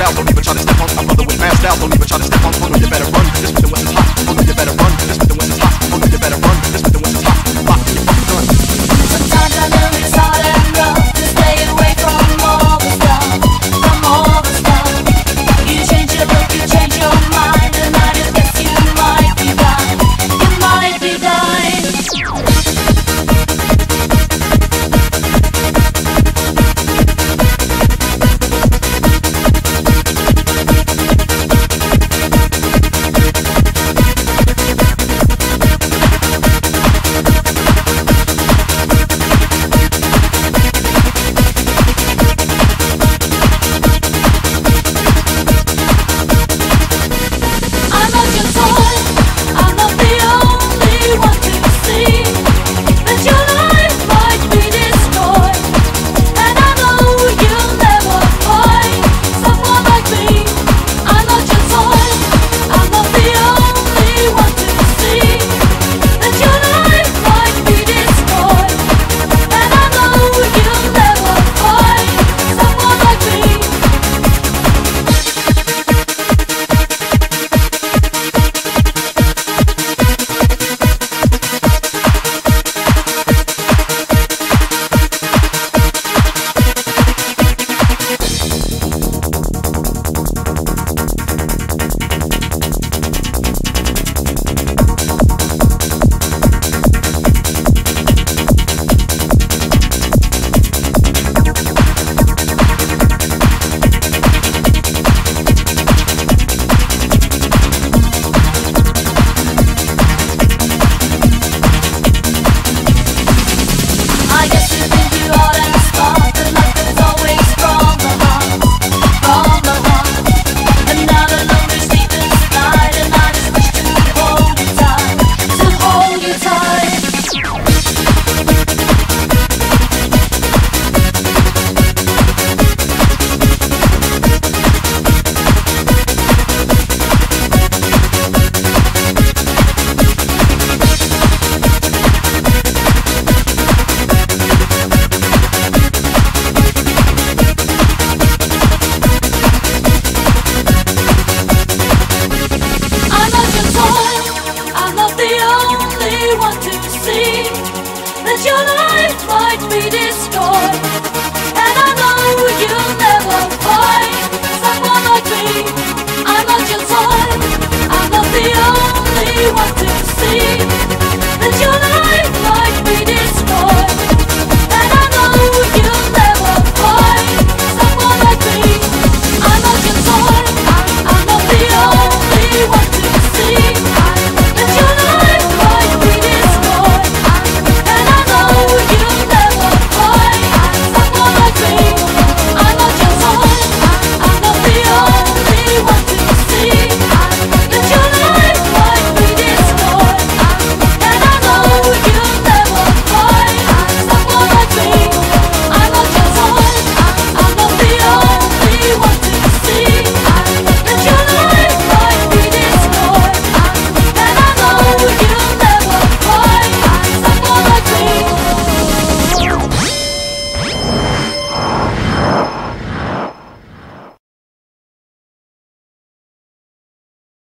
out. Don't even try to step on my brother with masked out. Don't even try to step on corner. You better run. This see that your life might be destroyed.